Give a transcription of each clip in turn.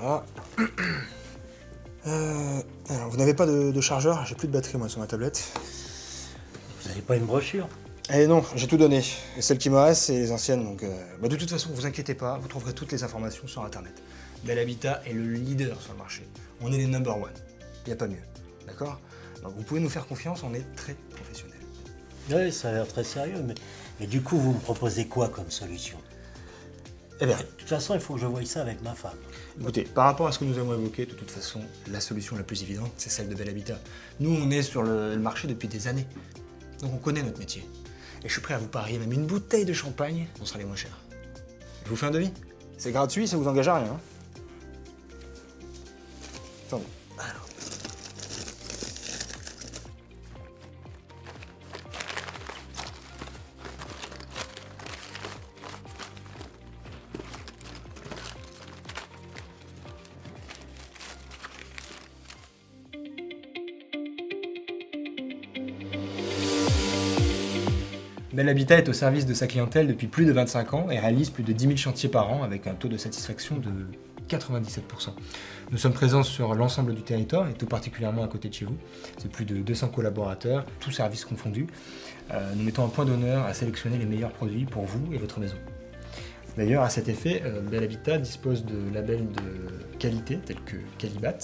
Voilà. Euh, alors, vous n'avez pas de, chargeur? J'ai plus de batterie moi sur ma tablette. Vous n'avez pas une brochure? Eh non, j'ai tout donné. Et celle qui me reste, c'est les anciennes. Donc, euh, bah, de toute façon, vous inquiétez pas, vous trouverez toutes les informations sur internet. Bel Habitat est le leader sur le marché. On est les number one. Il n'y a pas mieux. D'accord? Donc vous pouvez nous faire confiance, on est très professionnels. Oui, ça a l'air très sérieux, mais... mais du coup, vous me proposez quoi comme solution? Eh bien, De toute façon, il faut que je voie ça avec ma femme. écoutez, par rapport à ce que nous avons évoqué, de toute façon, la solution la plus évidente, c'est celle de Bel Habitat. Nous, on est sur le, le marché depuis des années. Donc on connaît notre métier. Et je suis prêt à vous parier même une bouteille de champagne, on sera les moins chers. Je vous fais un devis C'est gratuit, ça vous engage à rien. hein. Attendez. Bel Habitat est au service de sa clientèle depuis plus de 25 ans et réalise plus de 10 000 chantiers par an avec un taux de satisfaction de 97%. Nous sommes présents sur l'ensemble du territoire et tout particulièrement à côté de chez vous. C'est plus de 200 collaborateurs, tous services confondus. Euh, nous mettons un point d'honneur à sélectionner les meilleurs produits pour vous et votre maison. D'ailleurs, à cet effet, euh, Habitat dispose de labels de qualité tels que Calibat,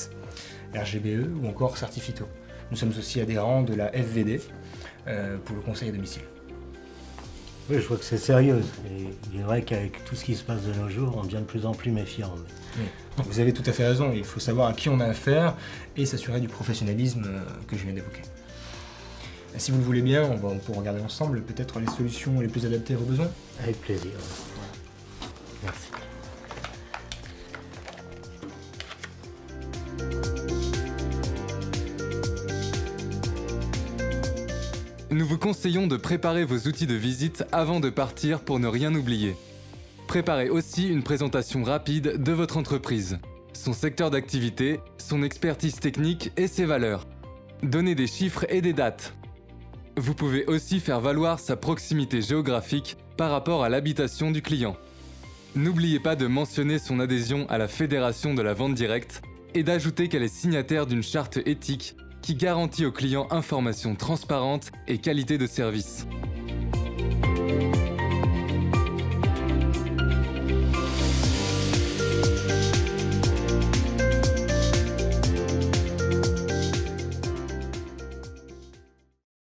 RGBE ou encore Certifito. Nous sommes aussi adhérents de la FVD euh, pour le conseil à domicile. Oui, je vois que c'est sérieux. Et il est vrai qu'avec tout ce qui se passe de nos jours, on devient de plus en plus méfiant. Vous avez tout à fait raison, il faut savoir à qui on a affaire et s'assurer du professionnalisme euh, que je viens d'évoquer. Et Si vous le voulez bien, on va on peut regarder ensemble peut-être les solutions les plus adaptées à vos besoins. Avec plaisir. Merci. Nous vous conseillons de préparer vos outils de visite avant de partir pour ne rien oublier. Préparez aussi une présentation rapide de votre entreprise, son secteur d'activité, son expertise technique et ses valeurs. Donnez des chiffres et des dates. Vous pouvez aussi faire valoir sa proximité géographique par rapport à l'habitation du client. N'oubliez pas de mentionner son adhésion à la Fédération de la vente directe et d'ajouter qu'elle est signataire d'une charte éthique qui garantit aux clients informations transparentes et qualité de service.